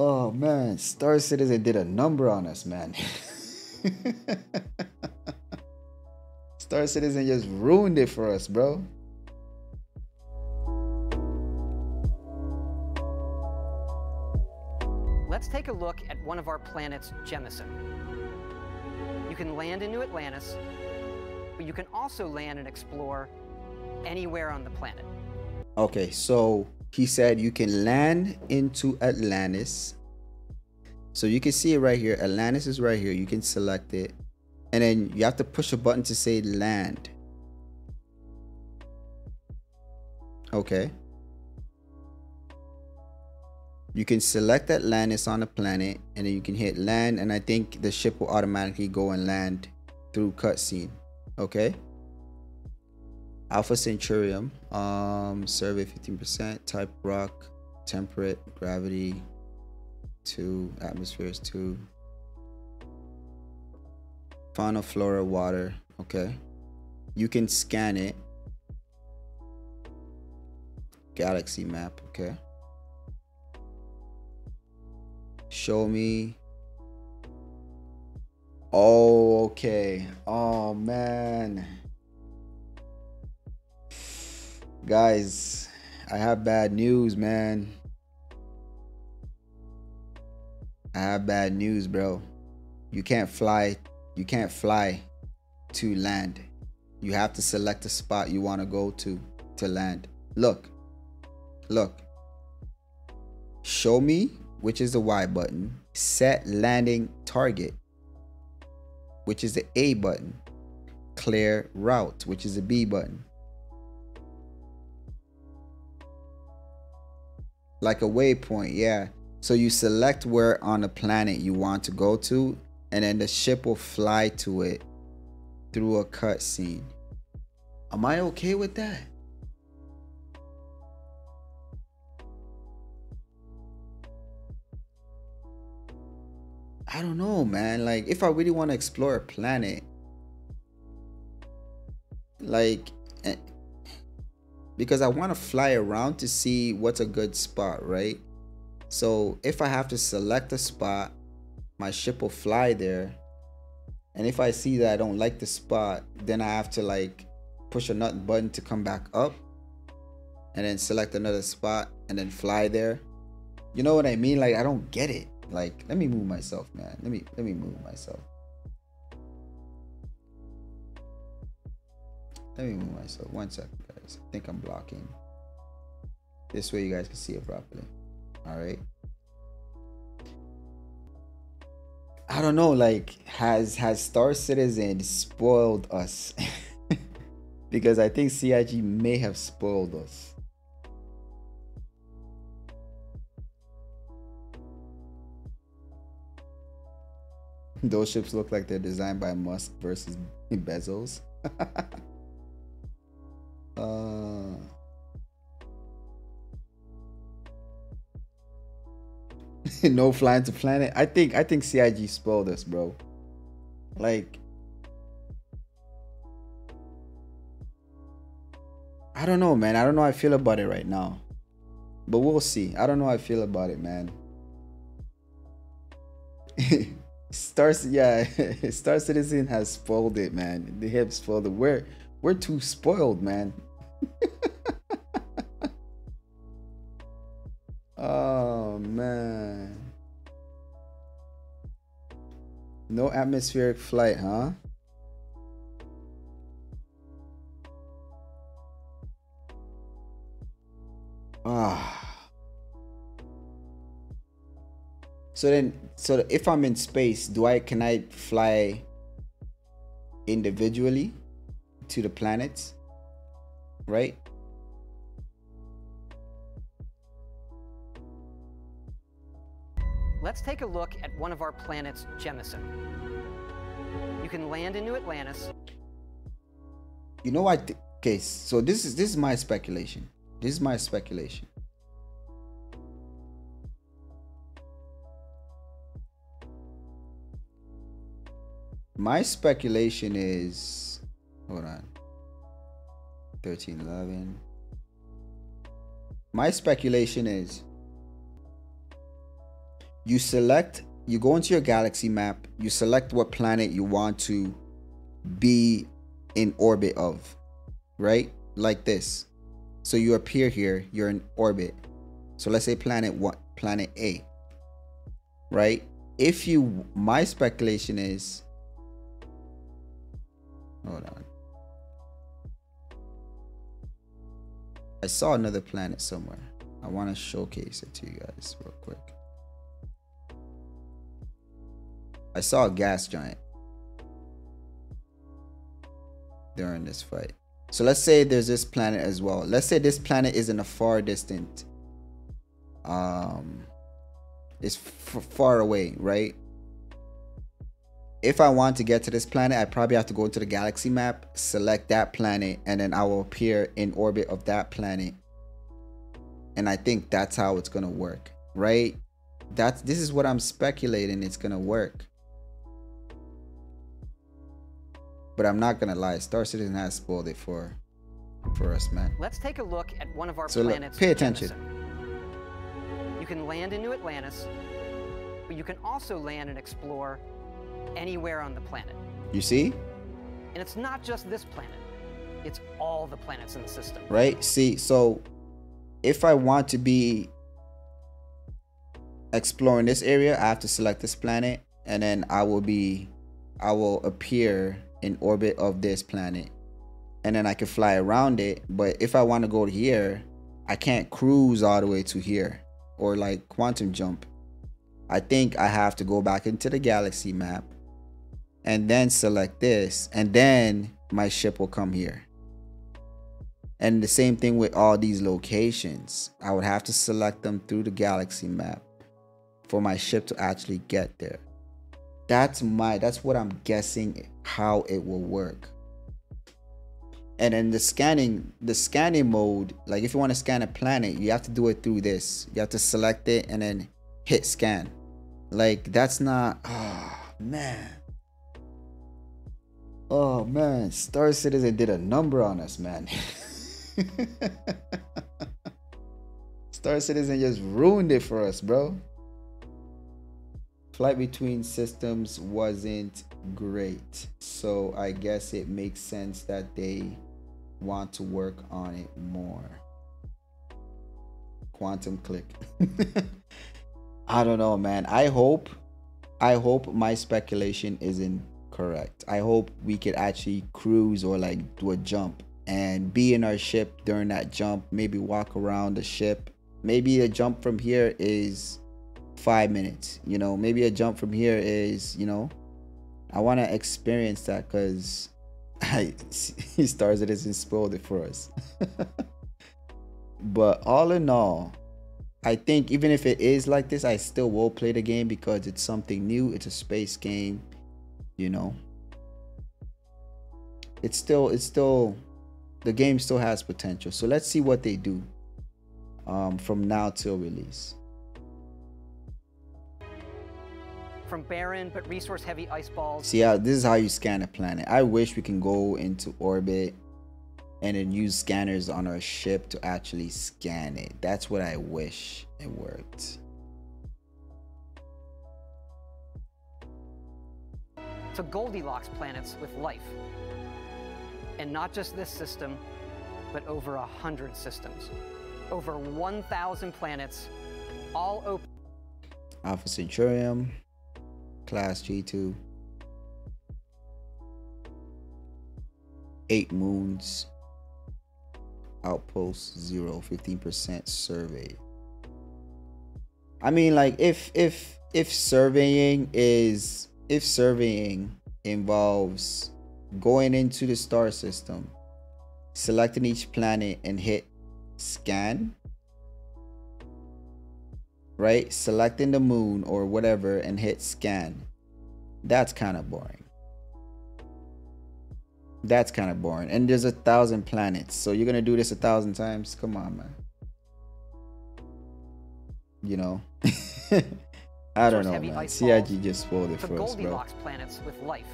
Oh man, Star Citizen did a number on us, man. Star Citizen just ruined it for us, bro. Let's take a look at one of our planets, Jemison. You can land in New Atlantis, but you can also land and explore anywhere on the planet. Okay, so he said you can land into Atlantis. So you can see it right here. Atlantis is right here. You can select it. And then you have to push a button to say land. Okay. You can select Atlantis on the planet and then you can hit land and I think the ship will automatically go and land through cutscene. Okay. Alpha Centurium, um, survey 15%, type rock, temperate, gravity, 2, atmospheres 2, fauna, flora, water, okay. You can scan it. Galaxy map, okay. Show me. Oh, okay. Oh, man. Guys, I have bad news, man. I have bad news, bro. You can't fly. You can't fly to land. You have to select a spot you want to go to to land. Look. Look. Show me, which is the Y button. Set landing target, which is the A button. Clear route, which is the B button. Like a waypoint yeah. So you select where on the planet you want to go to and then the ship will fly to it through a cutscene. Am i okay with that? I don't know man. Like if i really want to explore a planet like because I want to fly around to see what's a good spot, right? So if I have to select a spot, my ship will fly there. And if I see that I don't like the spot, then I have to like push a nut button to come back up and then select another spot and then fly there. You know what I mean? Like I don't get it. Like let me move myself, man. Let me let me move myself. Let me move myself. One second, I think I'm blocking. This way you guys can see it properly. Alright. I don't know, like, has has Star Citizen spoiled us? because I think CIG may have spoiled us. Those ships look like they're designed by Musk versus Bezos. Uh, no flying to planet. I think I think CIG spoiled us, bro. Like I don't know, man. I don't know how I feel about it right now. But we'll see. I don't know how I feel about it, man. Star yeah, Star Citizen has spoiled it, man. They have spoiled it. We're we're too spoiled, man. Man. No atmospheric flight, huh? Ah. So then, so if I'm in space, do I can I fly individually to the planets? right? Let's take a look at one of our planets, Jemison. You can land in New Atlantis. You know what? Okay, so this is this is my speculation. This is my speculation. My speculation is hold on. 1311. My speculation is you select, you go into your galaxy map, you select what planet you want to be in orbit of, right? Like this. So you appear here, you're in orbit. So let's say planet one, planet A, right? If you, my speculation is, hold on. I saw another planet somewhere. I want to showcase it to you guys real quick. I saw a gas giant during this fight. So let's say there's this planet as well. Let's say this planet is in a far distant um it's far away, right? If I want to get to this planet, I probably have to go into the galaxy map, select that planet, and then I will appear in orbit of that planet. And I think that's how it's gonna work, right? That's this is what I'm speculating it's gonna work. But I'm not gonna lie, Star Citizen has spoiled it for for us, man. Let's take a look at one of our so planets. Look, pay attention. You can land in New Atlantis, but you can also land and explore anywhere on the planet. You see? And it's not just this planet. It's all the planets in the system. Right? See, so if I want to be exploring this area, I have to select this planet and then I will be I will appear in orbit of this planet and then I can fly around it. But if I want to go here, I can't cruise all the way to here or like quantum jump. I think I have to go back into the galaxy map and then select this and then my ship will come here. And the same thing with all these locations. I would have to select them through the galaxy map for my ship to actually get there. That's my that's what I'm guessing how it will work. And then the scanning, the scanning mode, like if you want to scan a planet, you have to do it through this. You have to select it and then hit scan. Like that's not oh man. Oh man, Star Citizen did a number on us, man. Star Citizen just ruined it for us, bro flight between systems wasn't great. So I guess it makes sense that they want to work on it more. Quantum click. I don't know, man. I hope I hope my speculation isn't correct. I hope we could actually cruise or like do a jump and be in our ship during that jump, maybe walk around the ship. Maybe a jump from here is five minutes. You know, maybe a jump from here is, you know, I want to experience that because he Star Citizen spoiled it for us. but all in all, I think even if it is like this, I still will play the game because it's something new. It's a space game, you know. It's still it's still the game still has potential. So let's see what they do um, from now till release. From barren but resource heavy ice balls. See how this is how you scan a planet. I wish we can go into orbit and then use scanners on our ship to actually scan it. That's what I wish it worked. To Goldilocks planets with life. And not just this system, but over a hundred systems. Over 1,000 planets, all open. Alpha Centaurium, class G2. Eight moons. Outpost zero, 15% survey. I mean like if if if surveying is if surveying involves going into the star system, selecting each planet and hit scan right? Selecting the moon or whatever and hit scan. That's kind of boring. That's kind of boring. And there's a thousand planets. So you're going to do this a thousand times? Come on, man. You know? I don't know, man. CIG just spoiled it for us, bro. planets with life